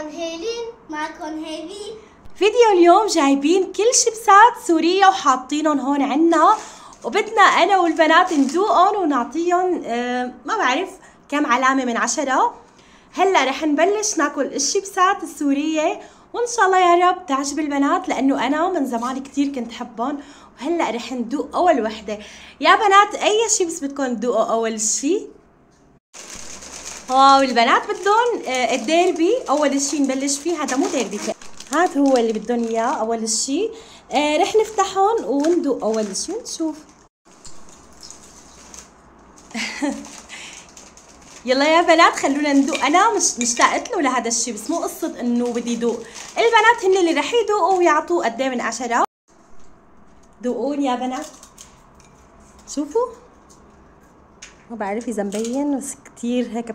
هون هيلين معكم هيلي فيديو اليوم جايبين كل شيبسات سورية وحاطينهم هون عنا. وبدنا أنا والبنات ندوقهم ونعطيهم آه ما بعرف كم علامة من عشرة. هلأ رح نبلش ناكل الشيبسات السورية. وإن شاء الله يا رب تعجب البنات لأنه أنا من زمان كتير كنت حبهم. وهلأ رح ندوق أول وحدة. يا بنات أي شيبس بدكم تدوقوا أول شي واو البنات بدهم آه، الديربي. أول شي نبلش فيه هذا مو ديربي هذا هو اللي بدهم إياه أول شي. آه رح نفتحهم وندوق أول شي ونشوف. يلا يا بنات خلونا ندوق. أنا مش مشتاقت له لهذا الشيء بس مو قصة إنه بدي دوق البنات هن اللي رح يدوقوا ويعطوا قد من عشرة. دوقون يا بنات. شوفوا. ما بعرف إذا مبين بس كثير هيك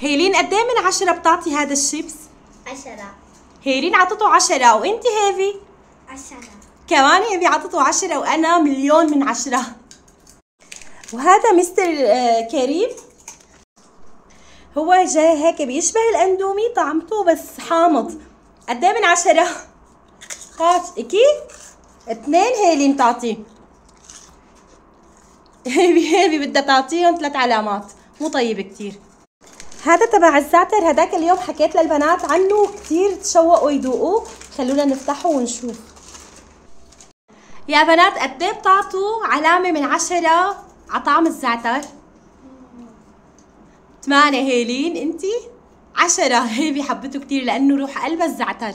هيلين قد من عشرة بتعطي هذا الشيبس؟ عشرة. هيلين عطته عشرة وانت هيفي؟ عشرة. كمان هيفي عطته عشرة وأنا مليون من عشرة. وهذا مستر آه، كريم. هو جاي هيك بيشبه الأندومي طعمته بس حامض. قد من عشرة؟ خاش أكيد؟ اثنين هيلين تعطيه هيفي هيفي بدها تعطيهم ثلاث علامات. مو طيب كتير. هذا تبع الزعتر. هداك اليوم حكيت للبنات عنه كتير تشوقوا يذوقوه خلونا نفتحه ونشوف. يا بنات قد إيه بتعطوا علامة من عشرة على طعم الزعتر؟ ثمانية هيلين. انتي؟ عشرة. هيفي حبته كتير لأنه روح قلبها الزعتر.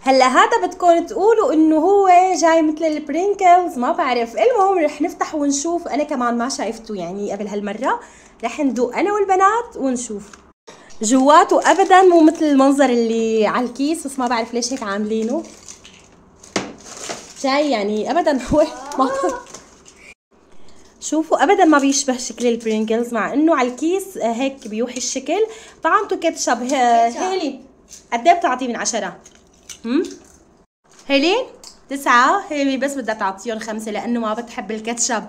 هلأ هذا بدكم تقولوا إنه هو جاي مثل ال Pringles؟ ما بعرف. المهم رح نفتح ونشوف. أنا كمان ما شايفته يعني قبل هالمرة. رح ندوق أنا والبنات ونشوف. جواته ابدا مو مثل المنظر اللي على الكيس بس ما بعرف ليش هيك عاملينه. جاي يعني ابدا هو ما شوفوا ابدا ما بيشبه شكل ال Pringles مع إنه على الكيس هيك بيوحي الشكل. طعمته كاتشب. هيلي قد إيه بتعطيه من عشرة؟ هم؟ هيلين تسعة. هيلي بس بدها تعطيهم خمسة لأنه ما بتحب الكاتشب.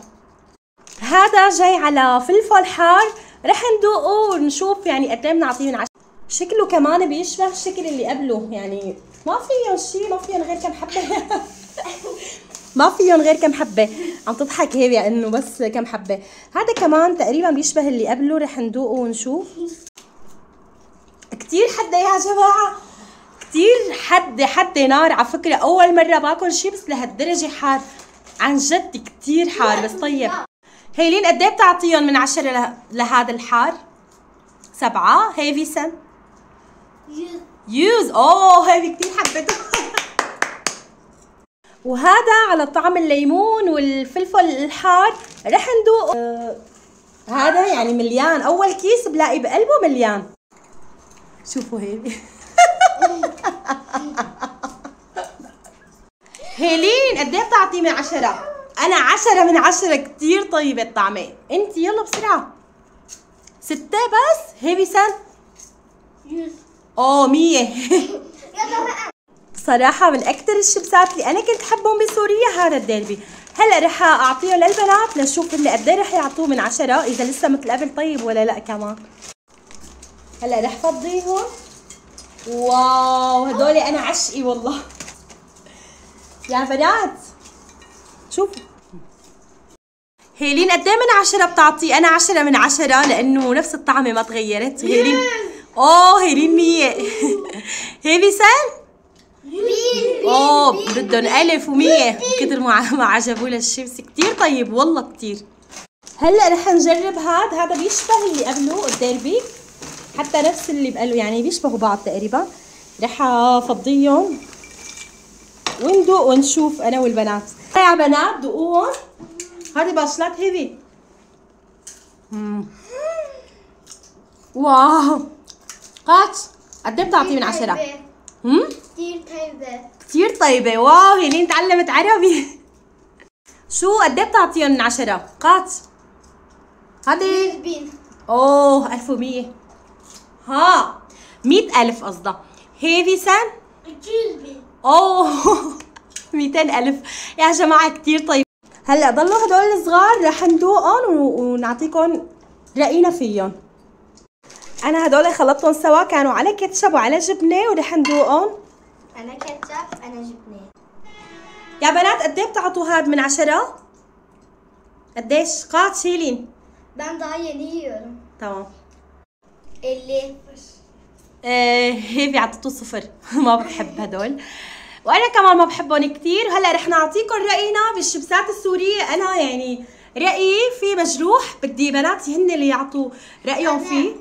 هذا جاي على فلفل حار. رح ندوقه ونشوف يعني قد إيه بنعطيه من عشرة شكله كمان بيشبه الشكل اللي قبله. يعني ما فيهم شيء ما فيهم غير كم حبة. ما فيهم غير كم حبة. عم تضحك هي إنه بس كم حبة. هذا كمان تقريبا بيشبه اللي قبله. رح ندوقه ونشوف. كتير حدة يا جماعة. كتير حد حد نار. على فكرة أول مرة باكل شيبس لهالدرجة حار. عن جد كتير حار. بس طيب. هيلين قد إيه بتعطيهم من عشرة له... لهذا الحار؟ سبعة. هيفي سن؟ يوز. أوه هيفي كتير حبته وهذا على طعم الليمون والفلفل الحار. رح ندوق. آه هذا يعني مليان. أول كيس بلاقي بقلبه مليان. شوفوا هيفي هيلين قد إيه بتعطي من عشرة؟ أنا عشرة من عشرة كتير طيبة الطعمة، أنت يلا بسرعة. ستة بس؟ هيفي؟ yüz أوه مية. صراحة من أكتر الشيبسات اللي أنا كنت حبهم بسوريا هذا الديربي. هلأ رح أعطيه للبنات لنشوف هن قد إيه رح يعطوه من عشرة إذا لسه مثل قبل طيب ولا لأ كمان. هلأ رح فضيهم. واو هدول أنا عشقي والله. يا بنات شوفوا. هيلين قد إيه من عشرة بتعطي؟ أنا عشرة من عشرة لأنه نفس الطعمة ما تغيرت. هيلين أوه هيلين مية. هيفي سن؟ أوه بدهم ألف ومية. كتر ما عجبوا للشيبس كتير طيب والله كتير. هلأ رح نجرب هاد. هذا بيشبه اللي قبله الديربي. حتى نفس اللي بقاله يعني بيشبهوا بعض تقريبا. رح أفضيهم. وندوق ونشوف أنا والبنات. يا بنات دوقوهم هذه باشلات هيفي مم. واو قاتش قد إيه بتعطي من عشرة؟ هم؟ كتير طيبة كتير طيبة واو هيلين تعلمت عربي شو قد إيه بتعطيهم من عشرة؟ قات هذه بين اوه 1100 ها مئة ألف قصدها هيفي سن تشيز بين اوه 200 ألف يا جماعة كتير طيب هلأ ضلوا هدول الصغار رح ندوقهم ونعطيكم رأينا فيهم أنا هدول خلطتهم سوا كانوا على كاتشب وعلى جبنة ورح ندوقهم أنا كاتشب أنا جبنة يا بنات قد إيه بتعطوا هاد من عشرة؟ قديش؟ قاعد شيلين Ben daha yeni yiyorum. تمام 50. آه هيفي عطته صفر ما بحب هدول وأنا كمان ما بحبهم كثير هلأ رح نعطيكم رأينا بالشيبسات السورية. أنا يعني رأيي في مجروح بدي بناتي هن اللي يعطوا رأيهم. فيه.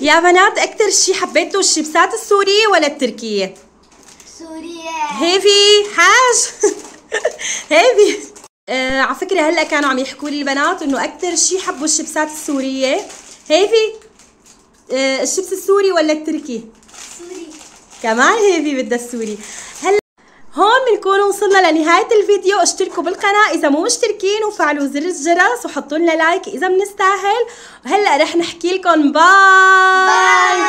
يا بنات أكثر شيء حبيتوا الشيبسات السورية ولا التركية؟ Suriye. هيفي حاج. هيفي. آه على فكرة هلأ كانوا عم يحكوا لي البنات إنه أكثر شيء حبوا الشيبسات السورية. هيفي آه الشيبس السوري ولا التركي. كمان هيفي السوري هلا هون بنكون وصلنا لنهاية الفيديو. اشتركوا بالقناة إذا مو مشتركين وفعلوا زر الجرس وحطوا لنا لايك إذا بنستاهل. وهلا رح نحكي لكم. bye!